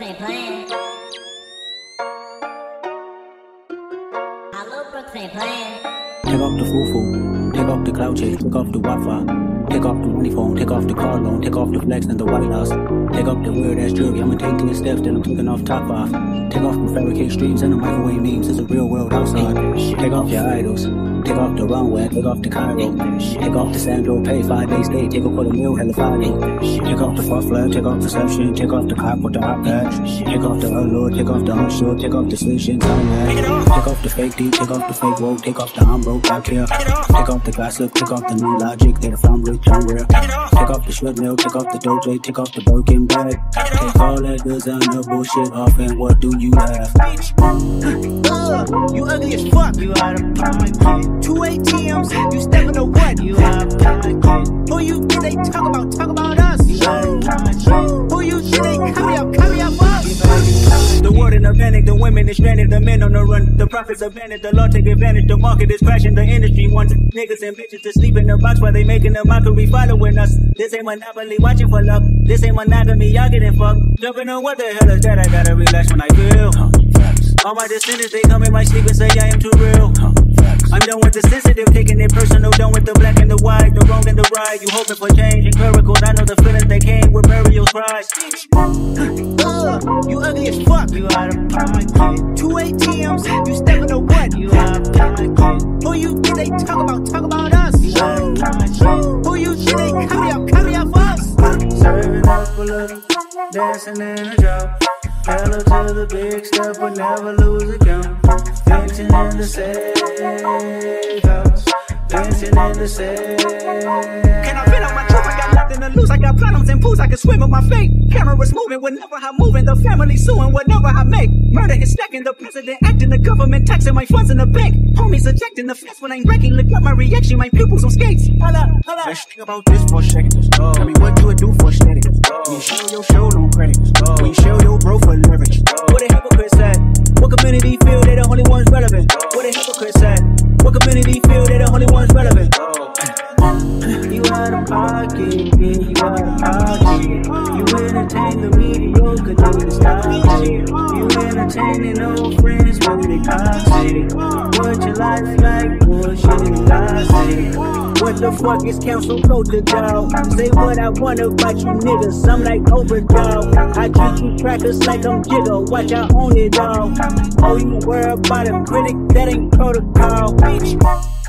Brooks ain't playing. Hello, Brooks ain't playing. Take off the foo-foo, take off the cloud chase, take off the Wi-Fi, take off the money phone, take off the car loan, take off the flex and the white house, take off the weird ass jewelry. I'ma take 10 steps, then I'm taking off top five. Take off the fabricate streams and the microwave memes. It's a real world outside. Take off your idols, take off the runway, take off the Cairo, take off the Sandro pay five days stay, take a quarter meal, hella Friday. Take off the far flag, take off perception, take off the cop with the hot patch, take off the allure, take off the unsure, take off the solution, time Take off the fake deep, take off the fake woke, take off the broke out here. Take off the gossip, take off the new logic if I'm rich, I'm. Take off the shred mill, take off the doje, take off the broken bag. Take all that designer bullshit off, and what do you have? Ugh, you ugly as fuck. You out of pocket. Two ATMs, you stepping to what? You out of pocket. Who you think they talk about? Talk about us. You out of pocket. Who you think they copy up? Copy up us. The world in a panic, the women is stranded, the men on the run, the profits are vanished, the law take advantage, the market is crashing, the industry wants niggas and bitches to sleep in the box while they making a mockery following us. This ain't monopoly, watching for luck. This ain't monogamy, y'all getting fucked. Jumping on what the hell is that? I gotta relax when I feel. All my descendants, they come in my sleep and say I am too real. I'm done with the sensitive, taking it personal, done with the black and the white, the wrong and the right. You hoping for change and miracles. I know the feelings they came with burials, cries. You ugly as fuck. You out of pocket. Two ATMs, you stepping to what? You out of pocket. Who you think they talk about? Talk about us. You out of pocket. Who you think they copy up? Copy up us. Serving up a little, dancing in a drop. Pedal to the big step, but never lose a count. Venting in the safe house. Venting in the safe. Can I fit on my truth? I got nothing to lose. I got platinums and pools. I can swim with my fate. Cameras moving whenever I'm moving. The family suing whatever I make. Murder is stacking. The president acting. The government taxing my funds in the bank. Homies ejecting the fence when I'm wrecking. Look at my reaction. My pupils on skates. Holla, holla. Let's think about this for a second. Uh, tell me what you would do for a relevant? What a hypocrite said. What community feel they the only ones relevant? You out of pocket, yeah, you out of pocket. You entertain the mediocre, do the stop shit. You entertaining old friends, but they toxic. What your life like, bullshit council culture, dog? Say what I want about you niggas. I'm like overdog. I treat you trackers like I'm jigger. Watch I own it all. Oh, you worry about a critic? That ain't protocol, bitch.